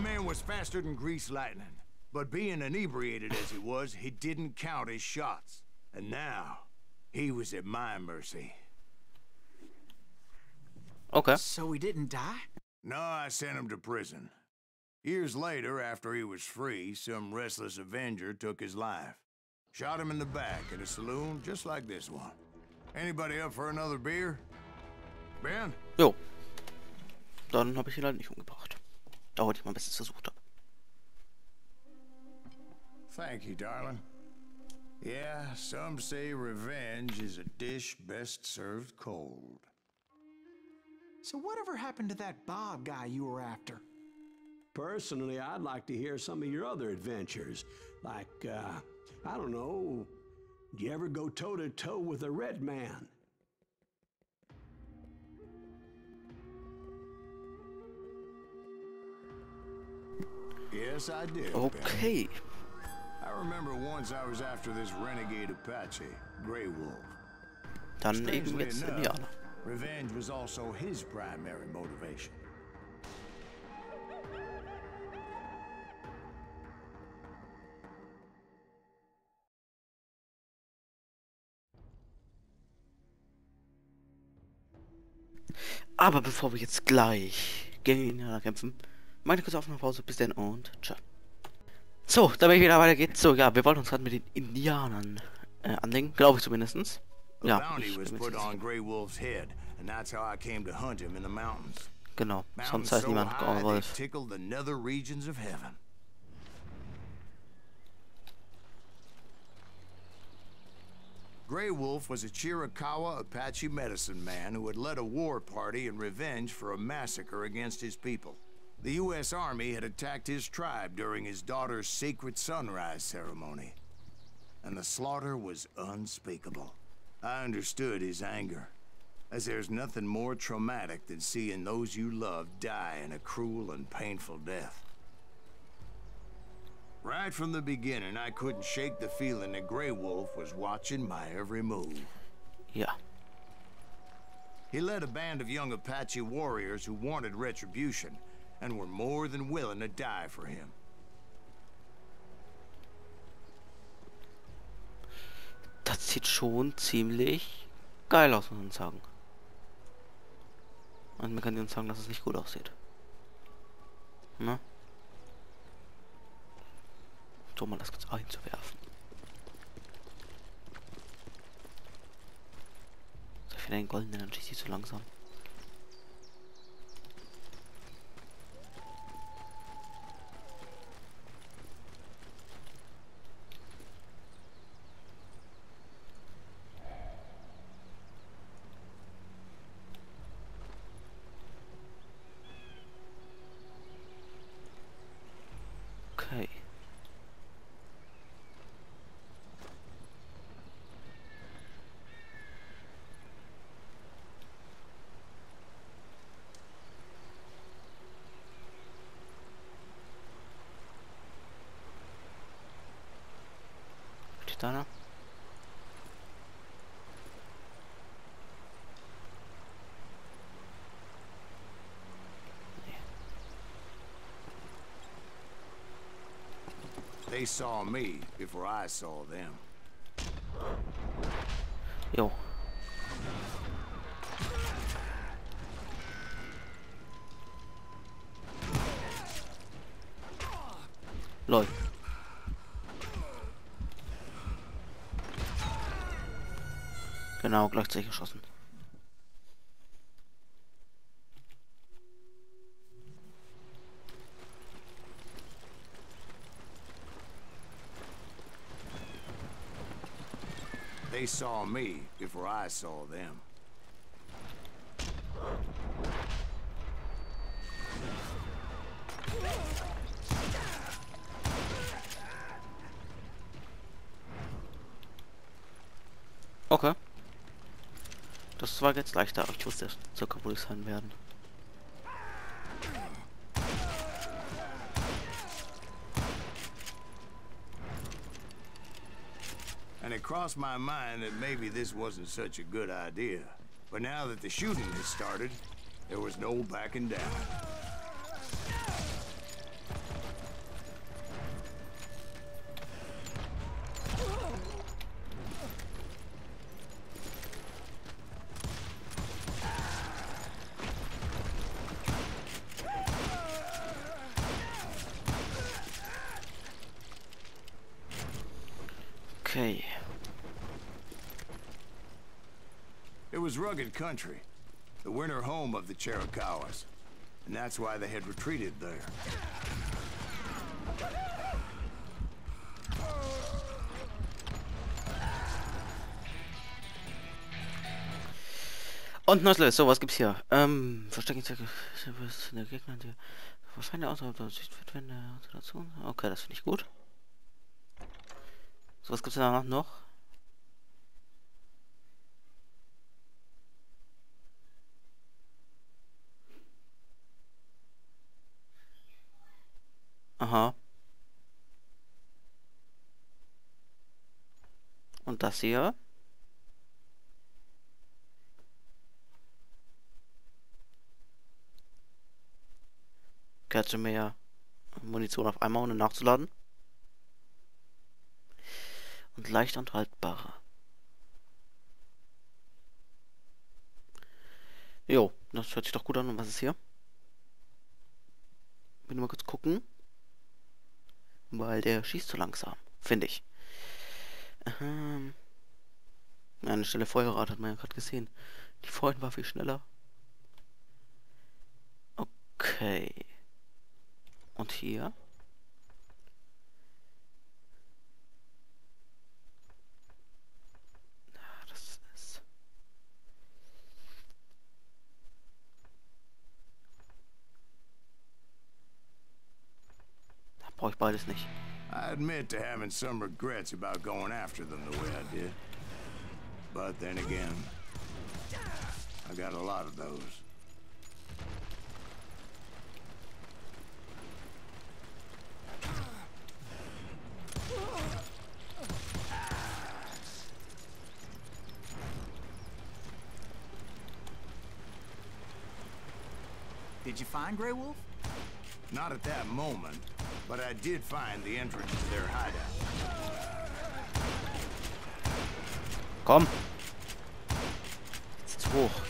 man was faster than grease lightning. But being inebriated as he was, he didn't count his shots. And now, he was at my mercy. Okay. So he didn't die? No, I sent him to prison. Years later, after he was free, some restless Avenger took his life. Shot him in the back at a saloon just like this one. Anybody up for another beer? Ben? Jo. Dann habe ich ihn halt nicht umgebracht. Dauert ich mal, bis ich es versucht habe. Thank you, darling. Yeah, some say revenge is a dish best served cold. So whatever happened to that Bob guy you were after? Personally, I'd like to hear some of your other adventures. Like, uh, I don't know, do you ever go toe to toe with a red man? Yes, I did. Okay. I remember once I was after this renegade Apache, Grey Wolf. Dann eben jetzt Indianer. revenge was also his primary motivation. Aber bevor wir jetzt gleich gegen Indianer kämpfen, meine kurze Aufnahmepause. Bis dann und ciao. So, damit es wieder weitergeht. So, ja, wir wollten uns gerade mit den Indianern äh, anlegen. Glaube ich zumindestens. A Ja, ich. Genau, sonst heißt niemand Grauer they Wolf. Grey Wolf was a Chiricahua Apache medicine man who had led a war party in revenge for a massacre against his people. The U.S. Army had attacked his tribe during his daughter's sacred sunrise ceremony, and the slaughter was unspeakable. I understood his anger, as there's nothing more traumatic than seeing those you love die in a cruel and painful death. Right from the beginning, I couldn't shake the feeling that Grey Wolf was watching my every move. Yeah. He led a band of young Apache warriors who wanted retribution and were more than willing to die for him. Das sieht schon ziemlich geil aus, muss man sagen. Und man kann uns sagen, dass es nicht gut aussieht. Ne? So mal das kurz einzuwerfen. So, ich finde den goldenen, dann schießt die zu langsam. はいだな。They saw me before I saw them. Jo. Lol. Genau, gleichzeitig geschossen. They saw me before I saw them. Okay. Das war jetzt leichter, aber ich wusste wo ich sein werden. and it crossed my mind that maybe this wasn't such a good idea. But now that the shooting had started, there was no backing down. Okay. Was rugged country, the winter home of the Chiricahuas, and that's why they had retreated there. Und Nuzzle, so, was gibt's hier? Ähm, Verstecken der Gegner, die Feinde außerhalb der wenn der Situation. Okay, das finde ich gut. So, was gibt's da noch? Das hier? Kerze mehr Munition auf einmal, ohne nachzuladen. Und leicht enthaltbarer. Jo, das hört sich doch gut an. Und was ist hier? Will mal kurz gucken. Weil der schießt zu langsam, finde ich. Ähm. Eine Stelle Feuerrad hat man ja gerade gesehen. Die vorhin war viel schneller. Okay. Und hier? Brauche ich beides nicht. I admit to having some regrets about going after them the way I did. But then again, I got a lot of those. Did you find Grey Wolf? Not at that moment, but I did find the entrance to their hideout. Komm. Jetzt hoch.